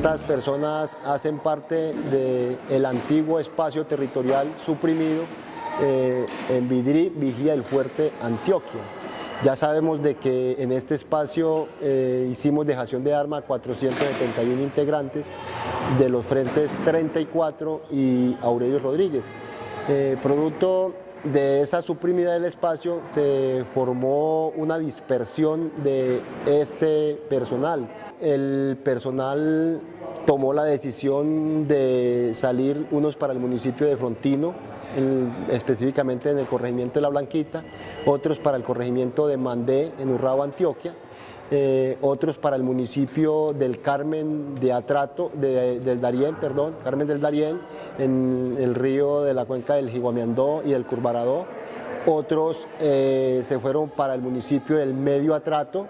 Estas personas hacen parte del antiguo espacio territorial suprimido eh, en Vidri, Vigía del Fuerte, Antioquia. Ya sabemos de que en este espacio eh, hicimos dejación de arma a 471 integrantes de los frentes 34 y Aurelio Rodríguez. Eh, producto de esa suprimida del espacio se formó una dispersión de este personal. El personal tomó la decisión de salir unos para el municipio de Frontino, específicamente en el corregimiento de La Blanquita, otros para el corregimiento de Mandé en Urrao, Antioquia, eh, otros para el municipio del Carmen de Atrato, del Darién, perdón, Carmen del Darién, en el río de la cuenca del Jiguamiandó y del Curbaradó. Otros eh, se fueron para el municipio del Medio Atrato,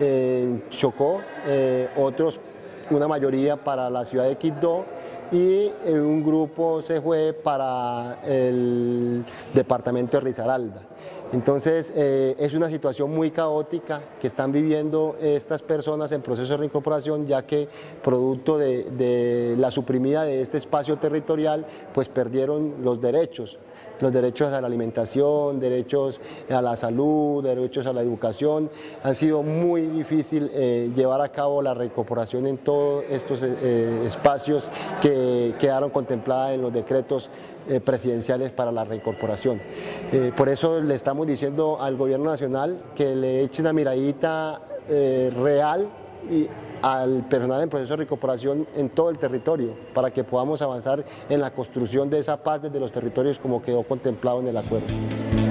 en Chocó, eh, otros, una mayoría para la ciudad de Quito y un grupo se fue para el departamento de Risaralda. Entonces eh, es una situación muy caótica que están viviendo estas personas en proceso de reincorporación ya que producto de, la suprimida de este espacio territorial pues perdieron los derechos los derechos a la alimentación, derechos a la salud, derechos a la educación. Han sido muy difícil eh, llevar a cabo la reincorporación en todos estos eh, espacios que quedaron contempladas en los decretos eh, presidenciales para la reincorporación. por eso le estamos diciendo al gobierno nacional que le eche una miradita real al personal en proceso de recuperación en todo el territorio para que podamos avanzar en la construcción de esa paz desde los territorios como quedó contemplado en el acuerdo.